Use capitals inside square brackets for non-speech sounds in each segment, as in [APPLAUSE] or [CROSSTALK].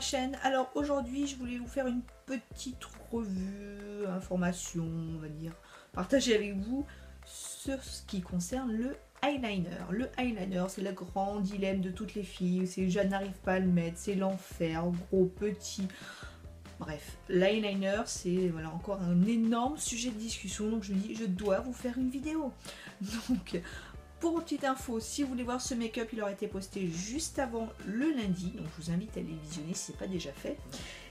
chaîne. Alors aujourd'hui, je voulais vous faire une petite revue, information, on va dire, partager avec vous sur ce qui concerne le eyeliner. Le eyeliner, c'est le grand dilemme de toutes les filles. C'est je n'arrive pas à le mettre, c'est l'enfer, gros, petit. Bref, l'eyeliner, c'est voilà, encore un énorme sujet de discussion. Donc je me dis, je dois vous faire une vidéo. [LAUGHS] Donc, pour petite info, si vous voulez voir ce make-up, il aura été posté juste avant le lundi. Donc je vous invite à aller visionner si ce n'est pas déjà fait.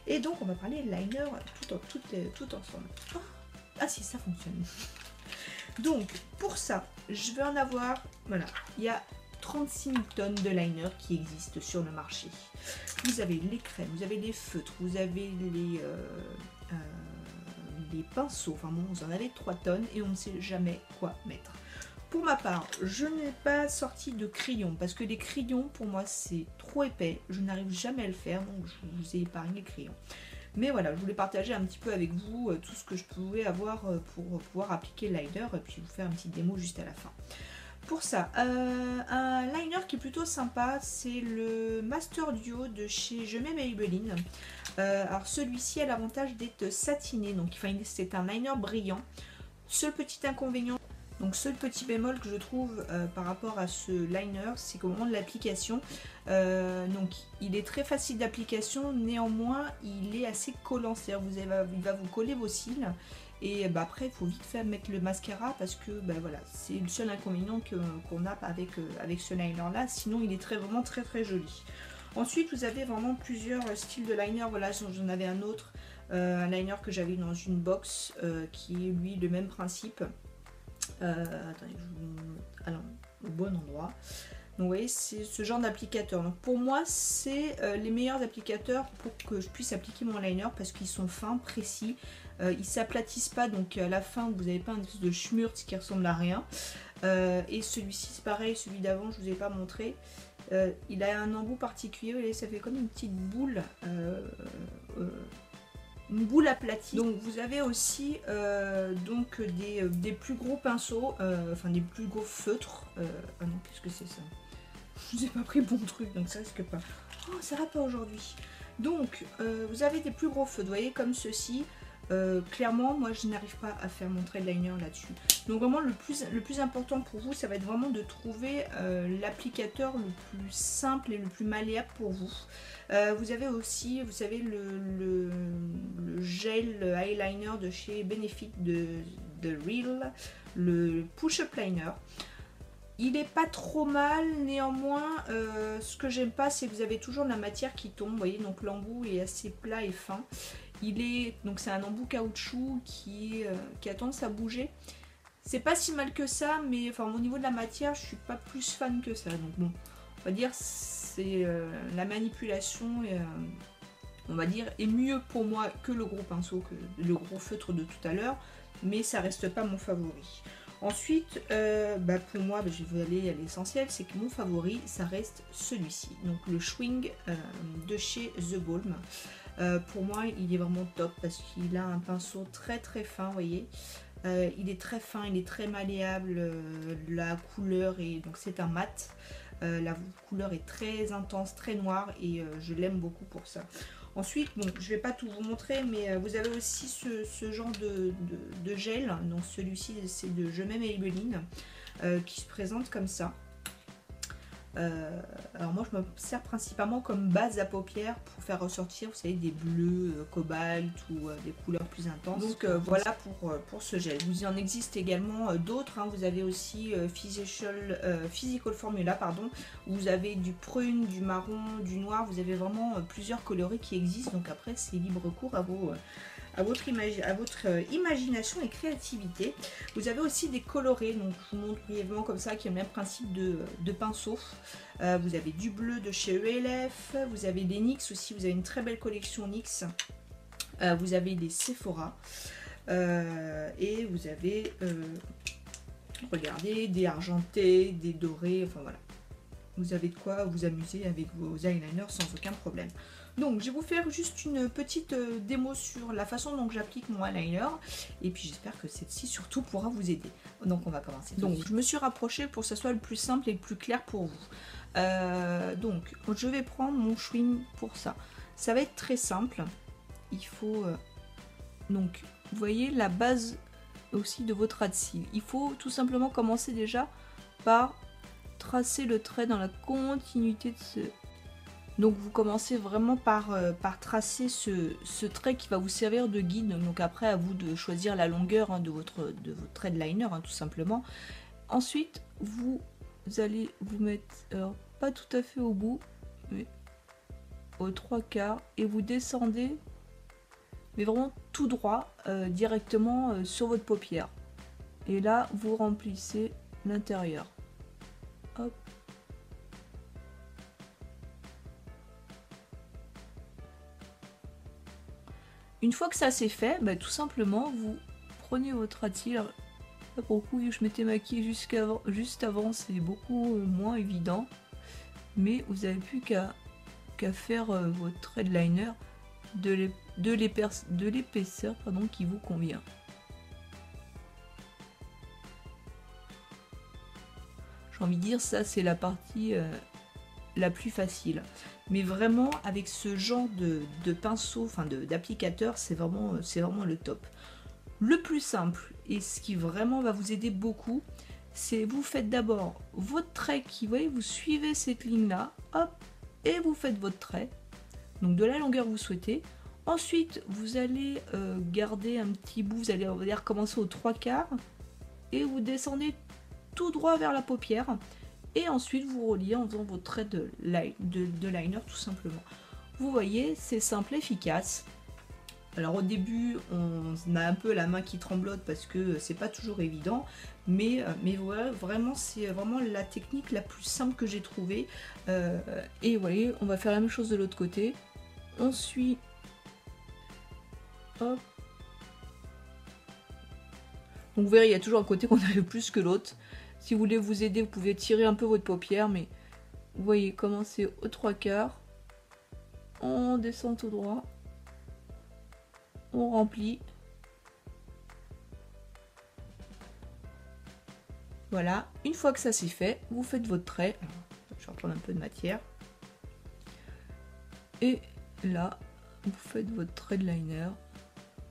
Et donc on va parler liner tout, tout, tout ensemble. Ah si, ça fonctionne. [LAUGHS] Donc pour ça, je vais en avoir, voilà, il y a 36 000 tonnes de liner qui existent sur le marché. Vous avez les crèmes, vous avez les feutres, vous avez les, euh, euh, les pinceaux, enfin bon, vous en avez 3 tonnes et on ne sait jamais quoi mettre. Pour ma part, je n'ai pas sorti de crayon parce que les crayons pour moi c'est trop épais, je n'arrive jamais à le faire donc je vous ai épargné les crayons. Mais voilà, je voulais partager un petit peu avec vous euh, tout ce que je pouvais avoir euh, pour pouvoir appliquer le liner et puis vous faire un petit démo juste à la fin. Pour ça, euh, un liner qui est plutôt sympa, c'est le Master Duo de chez Je mets Maybelline. alors celui-ci a l'avantage d'être satiné, donc c'est un liner brillant. Seul petit inconvénient, donc seul petit bémol que je trouve euh, par rapport à ce liner, c'est qu'au moment de l'application, euh, donc il est très facile d'application, néanmoins il est assez collant, c'est-à-dire il va vous coller vos cils et bah, après il faut vite faire mettre le mascara parce que bah, voilà, c'est le seul inconvénient qu'on a avec, euh, avec ce liner là, sinon il est très, vraiment très très joli. Ensuite vous avez vraiment plusieurs styles de liner, voilà j'en avais un autre, un liner que j'avais dans une box qui est lui le même principe. Euh, je vous alors, au bon endroit. Donc vous voyez, c'est ce genre d'applicateur. Donc pour moi, c'est euh, les meilleurs applicateurs pour que je puisse appliquer mon liner parce qu'ils sont fins, précis. Euh, ils s'aplatissent pas, donc à la fin, vous n'avez pas un espèce de schmurz qui ressemble à rien. et celui-ci, c'est pareil, celui d'avant, je vous ai pas montré. il a un embout particulier, vous voyez, ça fait comme une petite boule une boule aplatie. Donc vous avez aussi euh, donc des, euh, des, plus gros pinceaux, euh, enfin des plus gros feutres. ah non, qu'est-ce que c'est ça? Je vous ai pas pris bon truc, donc ça risque pas. Oh, ça va pas aujourd'hui. Donc vous avez des plus gros feutres, vous voyez, comme ceci. Euh, clairement, moi je n'arrive pas à faire mon trade liner là-dessus. Donc vraiment le plus, important pour vous, ça va être vraiment de trouver euh, l'applicateur le plus simple et le plus malléable pour vous. Euh, vous avez aussi, vous savez, le, gel eyeliner de chez Benefit de, de Real, le push-up liner. Il est pas trop mal, néanmoins, ce que j'aime pas, c'est que vous avez toujours de la matière qui tombe, vous voyez, donc l'embout est assez plat et fin. Il est donc c'est un embout caoutchouc qui, euh, qui a tendance à bouger. C'est pas si mal que ça, mais enfin au niveau de la matière, je suis pas plus fan que ça. Donc bon, on va dire c'est euh, la manipulation, euh, on va dire, est mieux pour moi que le gros pinceau, que le gros feutre de tout à l'heure, mais ça reste pas mon favori. Ensuite, bah, pour moi, bah, je vais aller à l'essentiel, c'est que mon favori, ça reste celui-ci. Donc le Schwing de chez The Balm. Euh, pour moi, il est vraiment top parce qu'il a un pinceau très très fin, vous voyez. Euh, il est très fin, il est très malléable, euh, la couleur est donc c'est un mat. la couleur est très intense, très noire et je l'aime beaucoup pour ça. Ensuite, je vais pas tout vous montrer, mais vous avez aussi ce, genre de, gel. Donc celui-ci, c'est de Je m'aime Maybelline, qui se présente comme ça. Euh, alors moi je me sers principalement comme base à paupières pour faire ressortir, vous savez, des bleus, euh, cobalt ou euh, des couleurs plus intenses. Donc voilà pour, pour ce gel. Vous en existe également d'autres. Hein. Vous avez aussi Physical, Physical Formula, pardon, où vous avez du prune, du marron, du noir. Vous avez vraiment plusieurs coloris qui existent. Donc après c'est libre cours à vos à votre, à votre euh, imagination et créativité. Vous avez aussi des colorés, donc je vous montre brièvement comme ça, qui est le même principe de, pinceau. Euh, vous avez du bleu de chez ELF, vous avez des NYX aussi, vous avez une très belle collection NYX. Euh, vous avez des Sephora. et vous avez, regardez, des argentés, des dorés, enfin voilà. Vous avez de quoi vous amuser avec vos eyeliners sans aucun problème. Donc, je vais vous faire juste une petite euh, démo sur la façon dont j'applique mon eyeliner. Et puis, j'espère que celle-ci surtout pourra vous aider. Donc, on va commencer. Donc, je me suis rapprochée pour que ce soit le plus simple et le plus clair pour vous. Euh, donc, je vais prendre mon chewing pour ça. Ça va être très simple. Il faut... euh, donc, vous voyez la base aussi de votre de cils. Il faut tout simplement commencer déjà par tracer le trait dans la continuité de ce... Donc vous commencez vraiment par, euh, par tracer ce, ce trait qui va vous servir de guide. Donc après à vous de choisir la longueur hein, de, votre, de votre trait de liner hein, tout simplement. Ensuite vous allez vous mettre, pas tout à fait au bout, mais aux trois quarts et vous descendez mais vraiment tout droit euh, directement euh, sur votre paupière. Et là, vous remplissez l'intérieur. Hop. Une fois que ça c'est fait, bah, tout simplement, vous prenez votre attire. Pour le coup, je m'étais maquillée juste avant, c'est beaucoup euh, moins évident. Mais vous n'avez plus qu'à faire euh, votre de liner de l'ép- de l'épaisse- de l'épaisseur qui vous convient. J'ai envie de dire, ça c'est la partie euh, la plus facile. Mais vraiment, avec ce genre de, pinceau, enfin d'applicateur, c'est vraiment, vraiment le top. Le plus simple, et ce qui vraiment va vous aider beaucoup, c'est vous faites d'abord votre trait qui, vous voyez, vous suivez cette ligne-là, hop, et vous faites votre trait. Donc de la longueur que vous souhaitez. Ensuite, vous allez euh, garder un petit bout, vous allez, on va dire, commencer aux trois quarts, et vous descendez tout droit vers la paupière. Et ensuite, vous reliez en faisant votre trait de, de, liner tout simplement. Vous voyez, c'est simple, efficace. Alors au début, on a un peu la main qui tremblote parce que c'est pas toujours évident, mais, mais voilà, vraiment c'est vraiment la technique la plus simple que j'ai trouvée. Euh, et vous voyez, on va faire la même chose de l'autre côté. On suit. Hop. Donc vous verrez, il y a toujours un côté qu'on [LAUGHS] arrive plus que l'autre. Si vous voulez vous aider, vous pouvez tirer un peu votre paupière, mais vous voyez, commencez aux trois quarts. On descend tout droit. On remplit. Voilà, une fois que ça c'est fait, vous faites votre trait. Je vais un peu de matière. Et là, vous faites votre trait de liner.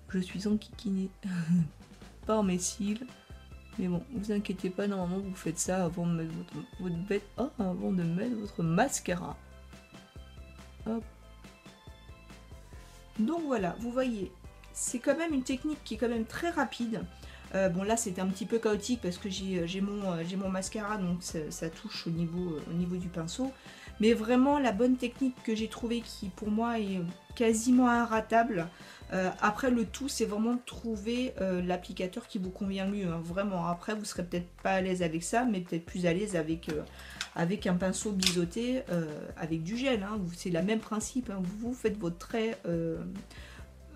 Je suis enquiquinée [LAUGHS] par mes cils. Mais bon, vous inquiétez pas, normalement vous faites ça avant de mettre votre, bête. Oh, avant de mettre votre mascara. Donc voilà, vous voyez, c'est quand même une technique qui est quand même très rapide. Euh, bon là c'était un petit peu chaotique parce que j'ai euh, j'ai mon mascara donc ça, touche au niveau, euh, au niveau du pinceau. Mais vraiment la bonne technique que j'ai trouvée qui pour moi est quasiment inratable. Euh, après le tout c'est vraiment de trouver euh, l'applicateur qui vous convient le mieux. hein. Vraiment après vous serez peut-être pas à l'aise avec ça mais peut-être plus à l'aise avec, euh, un pinceau biseauté euh, avec du gel. hein. C'est le même principe. hein. Vous faites votre trait.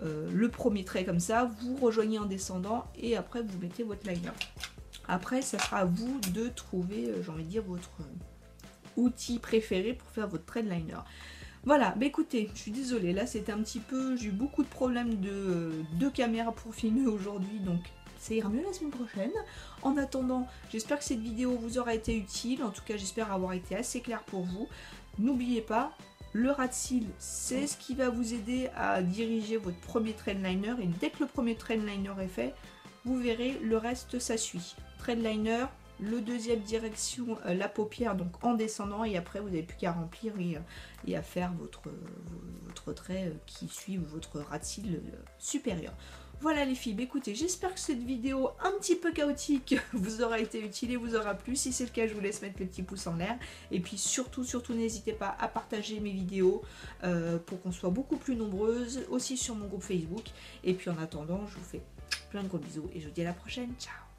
Euh, le premier trait comme ça, vous rejoignez en descendant et après vous mettez votre liner. Après, ça sera à vous de trouver, euh, j'ai envie de dire, votre euh, outil préféré pour faire votre trait de liner. Voilà, bah écoutez, je suis désolée, là c'était un petit peu, j'ai eu beaucoup de problèmes de, de caméra pour filmer aujourd'hui, donc ça ira mieux la semaine prochaine. En attendant, j'espère que cette vidéo vous aura été utile, en tout cas j'espère avoir été assez clair pour vous. N'oubliez pas, le rat c'est ce qui va vous aider à diriger votre premier trend liner. Et dès que le premier trend liner est fait, vous verrez, le reste, ça suit. Trend liner, le deuxième direction, euh, la paupière, donc en descendant. Et après, vous n'avez plus qu'à remplir et, euh, et à faire votre, votre trait euh, qui suit votre rat de supérieur. Voilà les filles, Bah, écoutez, j'espère que cette vidéo un petit peu chaotique [LAUGHS] vous aura été utile et vous aura plu. Si c'est le cas, je vous laisse mettre le petit pouce en l'air. Et puis surtout, surtout, n'hésitez pas à partager mes vidéos euh, pour qu'on soit beaucoup plus nombreuses, aussi sur mon groupe Facebook. Et puis en attendant, je vous fais plein de gros bisous et je vous dis à la prochaine. Ciao